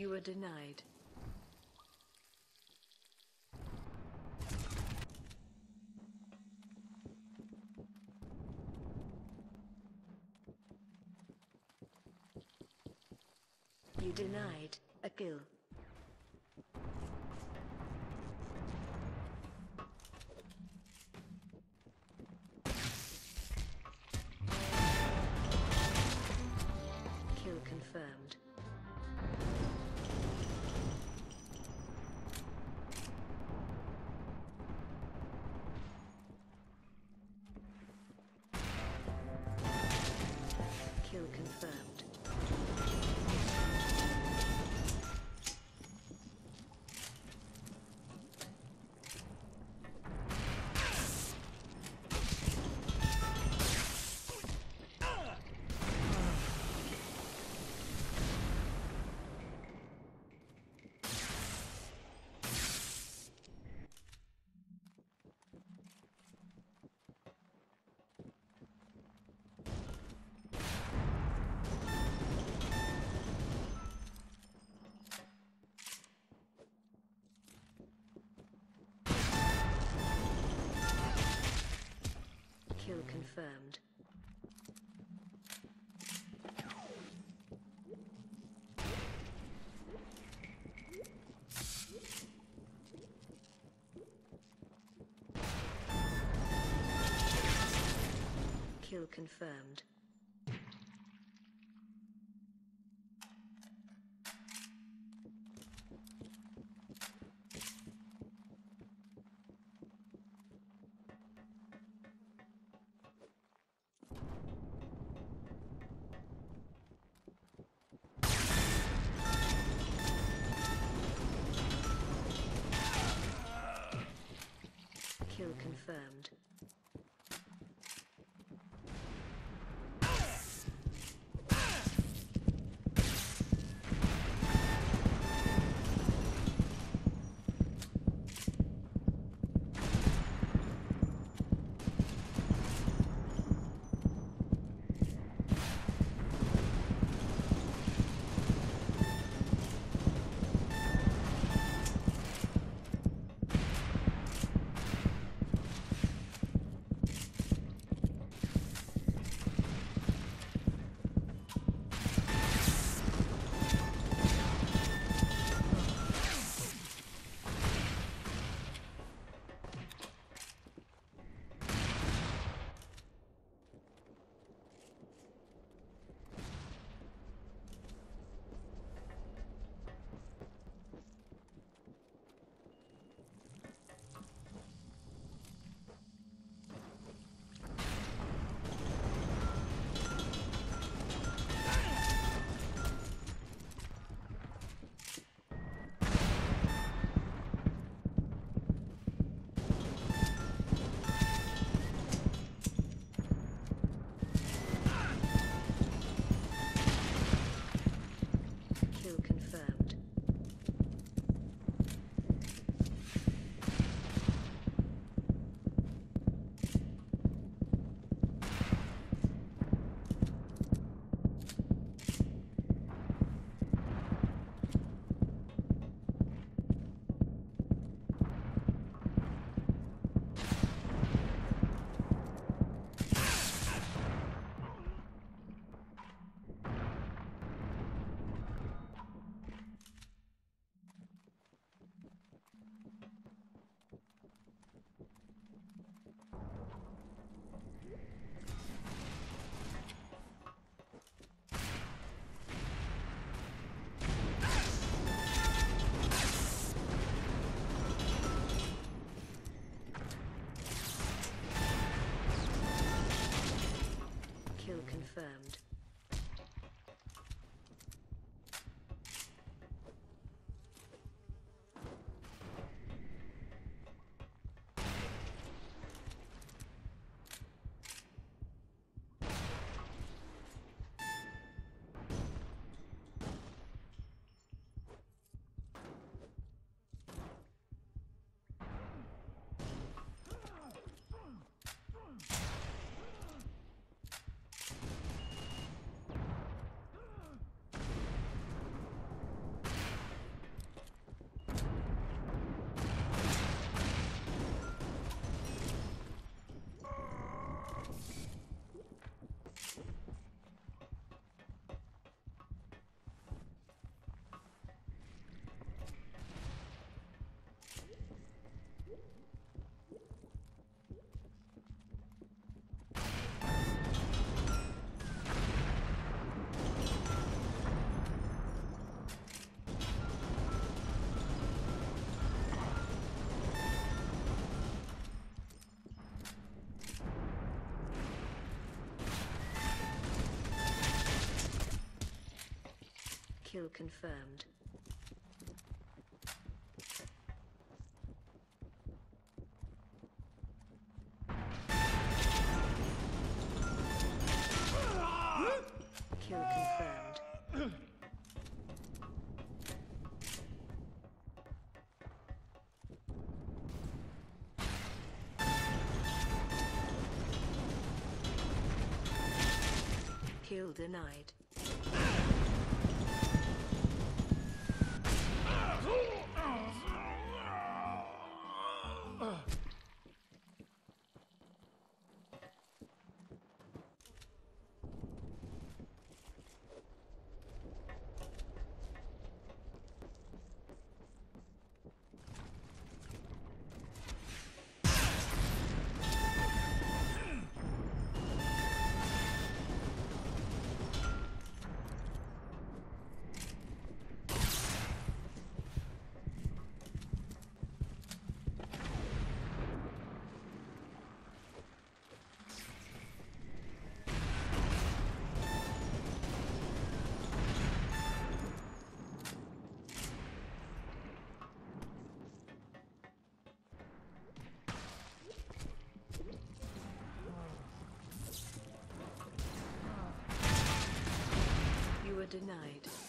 You were denied. You denied a kill. Confirmed. Kill confirmed. Kill confirmed. Kill confirmed. Kill denied. Denied.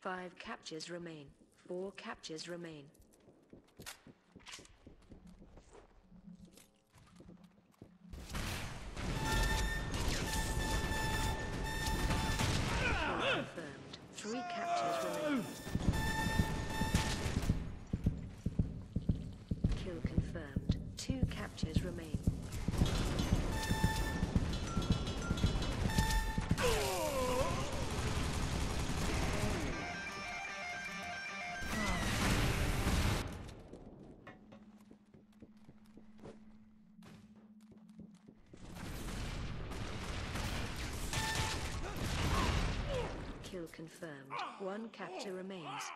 Five captures remain. Four captures remain. Confirmed. Three captures remain. Kill confirmed. Two captures remain. Confirmed. One capture remains.